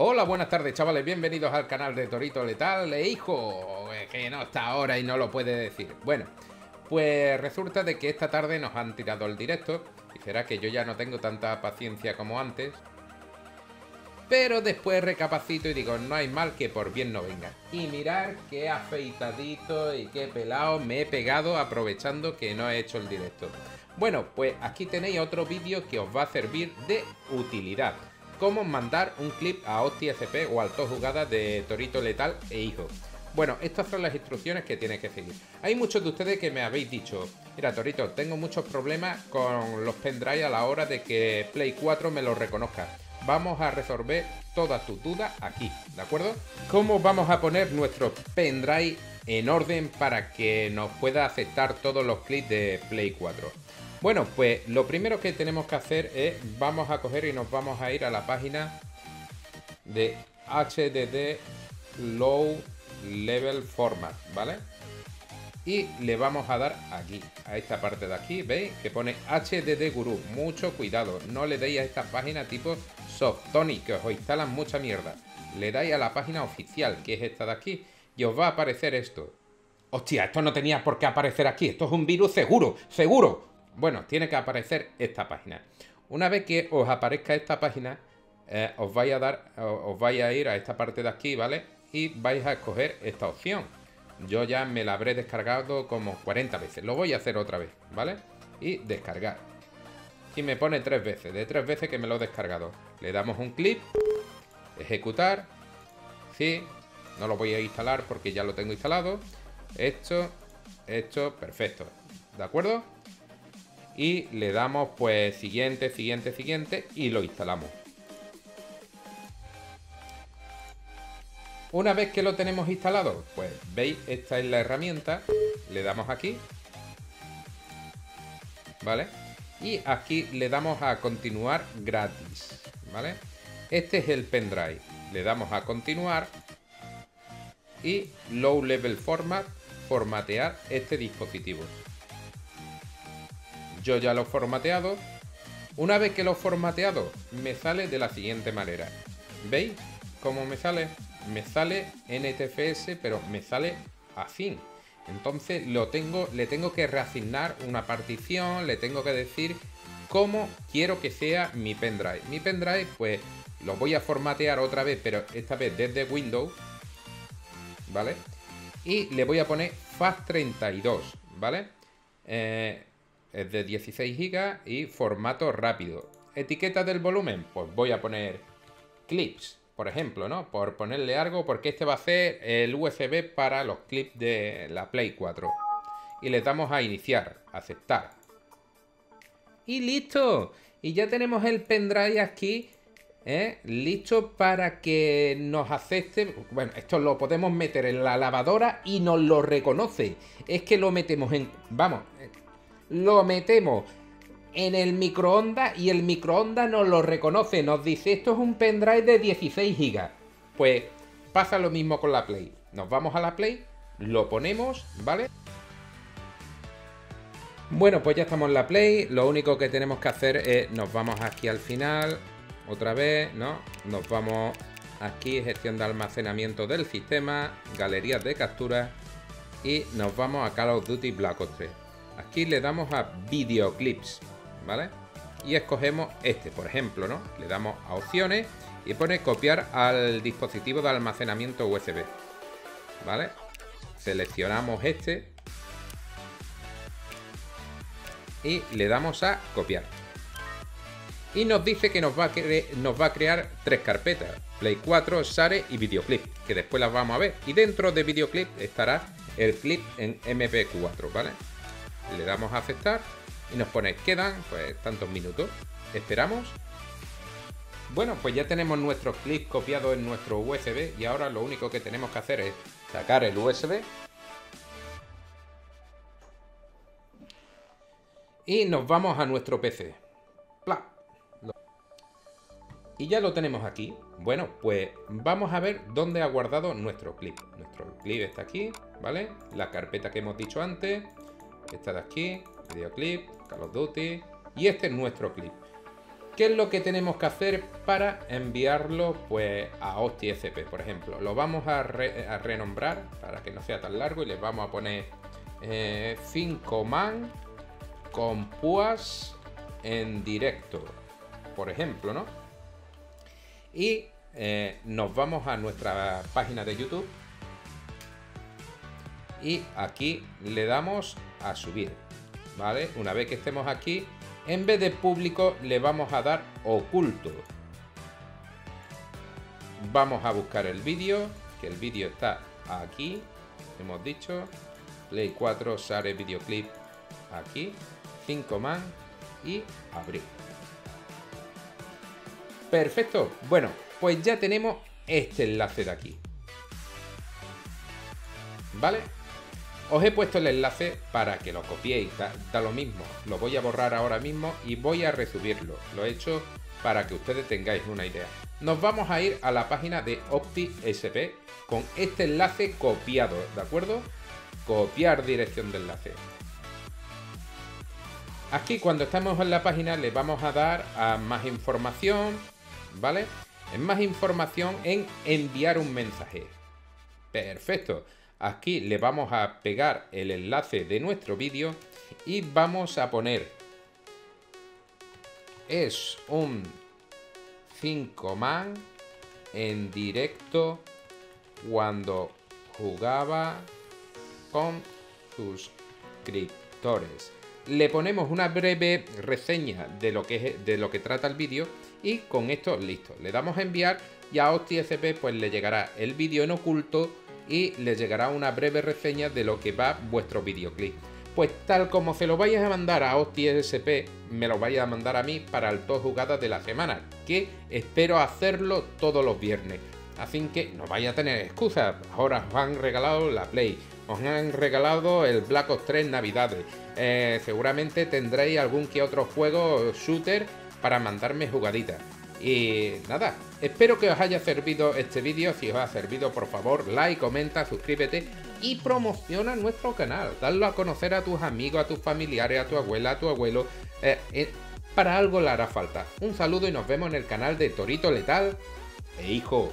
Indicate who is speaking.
Speaker 1: Hola, buenas tardes chavales, bienvenidos al canal de Torito Letal e hijo, que no está ahora y no lo puede decir. Bueno, pues resulta de que esta tarde nos han tirado el directo y será que yo ya no tengo tanta paciencia como antes. Pero después recapacito y digo, no hay mal que por bien no venga. Y mirar qué afeitadito y qué pelado me he pegado aprovechando que no he hecho el directo. Bueno, pues aquí tenéis otro vídeo que os va a servir de utilidad cómo mandar un clip a Hostia SP o Alto Jugada de Torito Letal e Hijo. Bueno, estas son las instrucciones que tienes que seguir. Hay muchos de ustedes que me habéis dicho, mira Torito, tengo muchos problemas con los pendrive a la hora de que Play 4 me los reconozca. Vamos a resolver todas tus dudas aquí, ¿de acuerdo? ¿Cómo vamos a poner nuestro pendrive en orden para que nos pueda aceptar todos los clips de Play 4? Bueno, pues lo primero que tenemos que hacer es, vamos a coger y nos vamos a ir a la página de HDD Low Level Format, ¿vale? Y le vamos a dar aquí, a esta parte de aquí, ¿veis? Que pone HDD Guru. Mucho cuidado, no le deis a esta página tipo Softonic, que os instalan mucha mierda. Le dais a la página oficial, que es esta de aquí, y os va a aparecer esto. Hostia, esto no tenía por qué aparecer aquí, esto es un virus seguro, seguro. Bueno, tiene que aparecer esta página. Una vez que os aparezca esta página, eh, os vais a dar, os vais a ir a esta parte de aquí, ¿vale? Y vais a escoger esta opción. Yo ya me la habré descargado como 40 veces. Lo voy a hacer otra vez, ¿vale? Y descargar. Y me pone tres veces, de tres veces que me lo he descargado. Le damos un clic, ejecutar. Sí, no lo voy a instalar porque ya lo tengo instalado. Esto, esto, perfecto. ¿De acuerdo? Y le damos pues siguiente, siguiente, siguiente y lo instalamos. Una vez que lo tenemos instalado, pues veis, esta es la herramienta, le damos aquí, ¿vale? Y aquí le damos a continuar gratis, ¿vale? Este es el pendrive, le damos a continuar y low level format, formatear este dispositivo yo ya lo he formateado. Una vez que lo he formateado, me sale de la siguiente manera. ¿Veis cómo me sale? Me sale NTFS, pero me sale así. Entonces lo tengo, le tengo que reasignar una partición, le tengo que decir cómo quiero que sea mi pendrive. Mi pendrive, pues lo voy a formatear otra vez, pero esta vez desde Windows, ¿vale? Y le voy a poner FAT32, ¿vale? Eh, es de 16 GB y formato rápido. Etiqueta del volumen, pues voy a poner clips, por ejemplo, ¿no? Por ponerle algo, porque este va a ser el USB para los clips de la Play 4. Y le damos a iniciar, aceptar. Y listo. Y ya tenemos el pendrive aquí ¿eh? listo para que nos acepte. Bueno, esto lo podemos meter en la lavadora y nos lo reconoce. Es que lo metemos en. Vamos, lo metemos en el microondas y el microondas nos lo reconoce, nos dice esto es un pendrive de 16 GB. Pues pasa lo mismo con la Play. Nos vamos a la Play, lo ponemos, ¿vale? Bueno, pues ya estamos en la Play. Lo único que tenemos que hacer es, nos vamos aquí al final, otra vez, ¿no? Nos vamos aquí, gestión de almacenamiento del sistema, galerías de captura y nos vamos a Call of Duty Black Ops 3. Aquí le damos a videoclips, ¿vale? Y escogemos este, por ejemplo, ¿no? Le damos a opciones y pone copiar al dispositivo de almacenamiento USB, ¿vale? Seleccionamos este y le damos a copiar. Y nos dice que nos va, a crear tres carpetas, Play 4, Sare y Videoclip, que después las vamos a ver. Y dentro de Videoclip estará el clip en MP4, ¿vale? Le damos a aceptar y nos pone quedan pues tantos minutos. Esperamos. Bueno, pues ya tenemos nuestro clip copiado en nuestro USB y ahora lo único que tenemos que hacer es sacar el USB y nos vamos a nuestro PC. Y ya lo tenemos aquí. Bueno, pues vamos a ver dónde ha guardado nuestro clip. Nuestro clip está aquí, ¿vale? La carpeta que hemos dicho antes. Esta de aquí, videoclip, Call of Duty. Y este es nuestro clip. ¿Qué es lo que tenemos que hacer para enviarlo pues, a OstiSP, por ejemplo? Lo vamos a, renombrar para que no sea tan largo y le vamos a poner 5 eh, man con púas en directo, por ejemplo, ¿no? Y eh, nos vamos a nuestra página de YouTube y aquí le damos a subir, ¿vale? Una vez que estemos aquí, en vez de público le vamos a dar oculto. Vamos a buscar el vídeo, que el vídeo está aquí, hemos dicho, Play 4, sale videoclip aquí, 5 man y abrir. Perfecto, bueno, pues ya tenemos este enlace de aquí. ¿Vale? Os he puesto el enlace para que lo copiéis, da, lo mismo. Lo voy a borrar ahora mismo y voy a resubirlo. Lo he hecho para que ustedes tengáis una idea. Nos vamos a ir a la página de OptiSP con este enlace copiado, ¿de acuerdo? Copiar dirección de enlace. Aquí cuando estamos en la página le vamos a dar a más información, ¿vale? En más información en enviar un mensaje. Perfecto. Aquí le vamos a pegar el enlace de nuestro vídeo y vamos a poner es un 5 man en directo cuando jugaba con suscriptores. Le ponemos una breve reseña de lo que, de lo que trata el vídeo y con esto listo. Le damos a enviar y a OstiSP pues le llegará el vídeo en oculto y les llegará una breve reseña de lo que va vuestro videoclip. Pues tal como se lo vayas a mandar a SP, me lo vayas a mandar a mí para el top jugadas de la semana, que espero hacerlo todos los viernes. Así que no vaya a tener excusas. Ahora os han regalado la Play, os han regalado el Black Ops 3 Navidades. Eh, seguramente tendréis algún que otro juego shooter para mandarme jugaditas. Y nada, espero que os haya servido este vídeo. Si os ha servido, por favor, like, comenta, suscríbete y promociona nuestro canal. Dadlo a conocer a tus amigos, a tus familiares, a tu abuela, a tu abuelo. Eh, eh, para algo le hará falta. Un saludo y nos vemos en el canal de Torito Letal e Hijo.